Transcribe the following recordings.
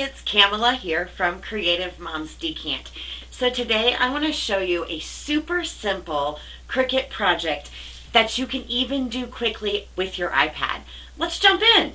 it's Kamela here from Creative Moms Decant. So today I want to show you a super simple Cricut project that you can even do quickly with your iPad. Let's jump in.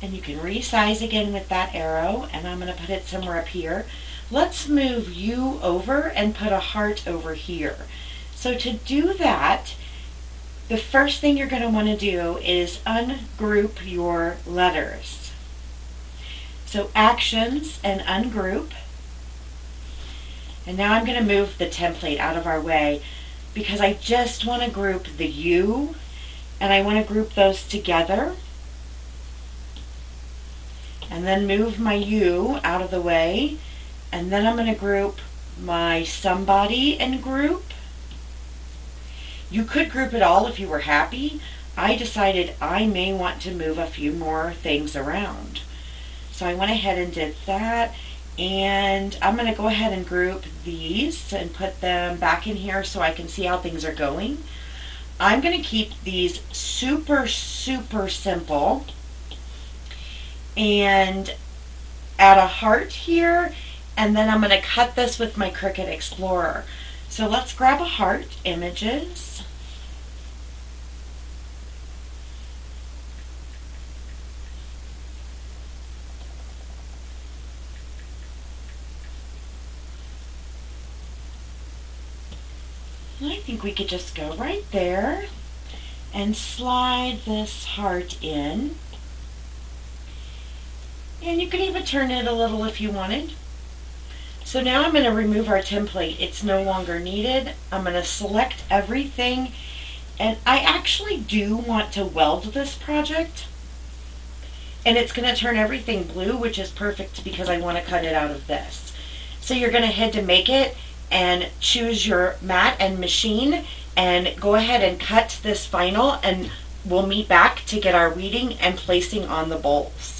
And you can resize again with that arrow and I'm going to put it somewhere up here. Let's move you over and put a heart over here. So to do that, the first thing you're going to want to do is ungroup your letters. So actions and ungroup. And now I'm going to move the template out of our way because I just want to group the U and I want to group those together and then move my U out of the way and then I'm going to group my somebody and group. You could group it all if you were happy. I decided I may want to move a few more things around. So I went ahead and did that and I'm going to go ahead and group these and put them back in here so I can see how things are going. I'm going to keep these super, super simple and add a heart here and then I'm going to cut this with my Cricut Explorer. So let's grab a heart, images, I think we could just go right there and slide this heart in. And you can even turn it a little if you wanted. So now I'm going to remove our template. It's no longer needed. I'm going to select everything. And I actually do want to weld this project. And it's going to turn everything blue, which is perfect because I want to cut it out of this. So you're going to head to make it and choose your mat and machine and go ahead and cut this vinyl and we'll meet back to get our weeding and placing on the bowls.